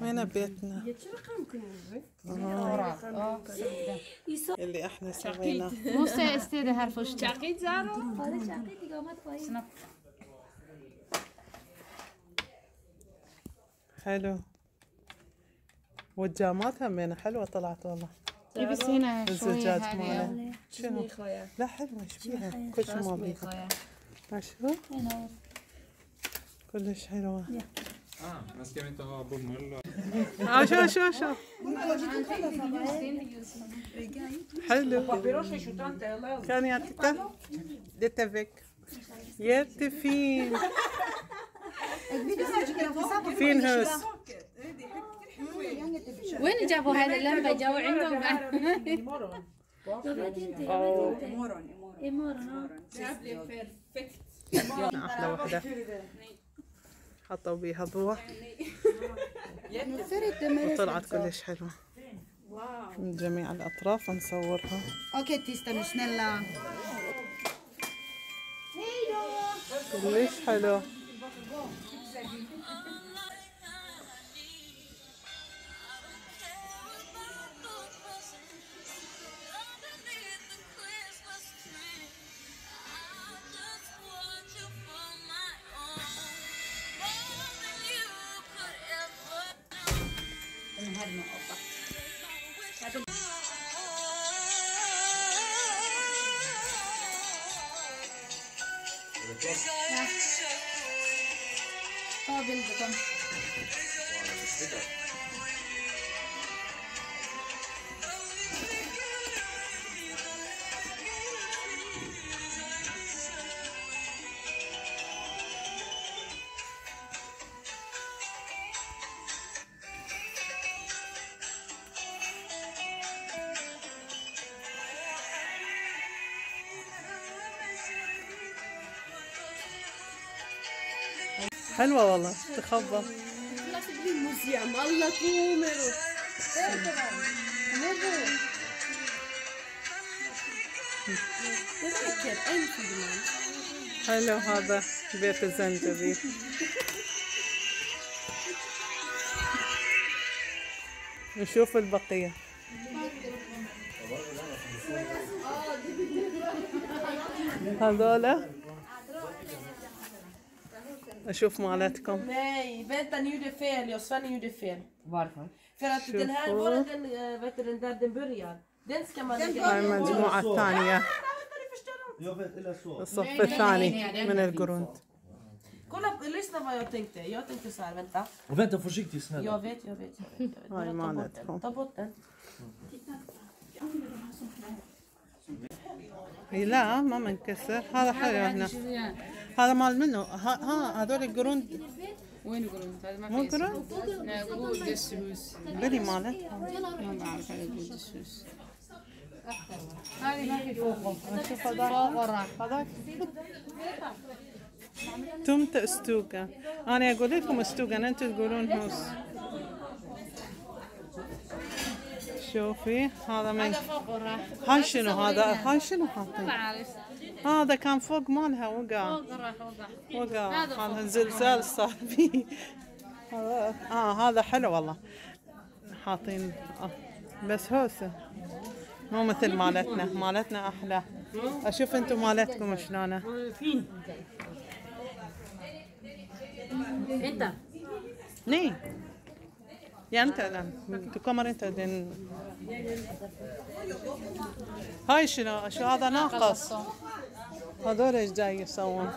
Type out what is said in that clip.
وين بيتنا؟ اللي إحنا سويناه? هذا شاقيتي قامت كويس حلو. والجامات همينة حلوة طلعت والله. بس هنا الزجاج ماله شنو؟ لا حلوة إيش بيها كل ما بيها. أشوف كلش حلوة ska vi inte ha bomull och... آه شوف شوف شوف حلو. كان يعطيك لتفك jättefin fin hus وين جابوا هذا اللمبة؟ جابوا عندهم. Imorgon. ja. أحلى وحدة حطوا بيها ضوء. وطلعت كلش حلوة. من جميع الأطراف نصورها tysta nu snälla. كلش حلو Ta حلوة والله تخبط. حلو هذا بيت الزنجبيل نشوف البقية. هذولا؟ أشوف مالتكم Nej, vänta ni gjorde fel. Jag och Sven gjorde fel. Varför? För att den här, شوفوا. var det den, eh, vet du, den där den börjar? Den ska man lägga هاي المجموعة الثانية Jag vet, eller så. الصف الثاني من القرون Kolla, lyssna vad jag tänkte. Jag tänkte så här, vänta. Och vänta försiktigt snälla. Jag vet, jag vet. Jag vet, jag vet. Aj, Bara ta manet, bort kom. den. Ta bort den. لا ما منكسر. هذا حلو هنا هذا مال منه. ها, ها هذول القرون وين يقولون؟ هذا ما مو في قرون لا قول دسوس بلي ماله ما بعرف هذا قول دسوس هذه ما في فوقه نشوف هذا فوق وراح هذاك. تمت استوكا أنا أقول لكم أستوكا أنتم تقولون هوس شوفي هذا من فوق وراح هاي شنو؟ هذا هاي شنو ما حاطين هذا كان فوق مالها وقع. فوق وراح وقع. وقع. هذا هذا فوق. زلزال صار فيه هذا- آه هذا حلو والله. حاطين آه. بس هوسه مو مثل مالتنا. مالتنا أحلى. أشوف أنتم مالتكم شلونه Vänta. ني. انت الان تكمر انت دين هاي شنو شو هذا ناقص هذول إيش جاي يسوون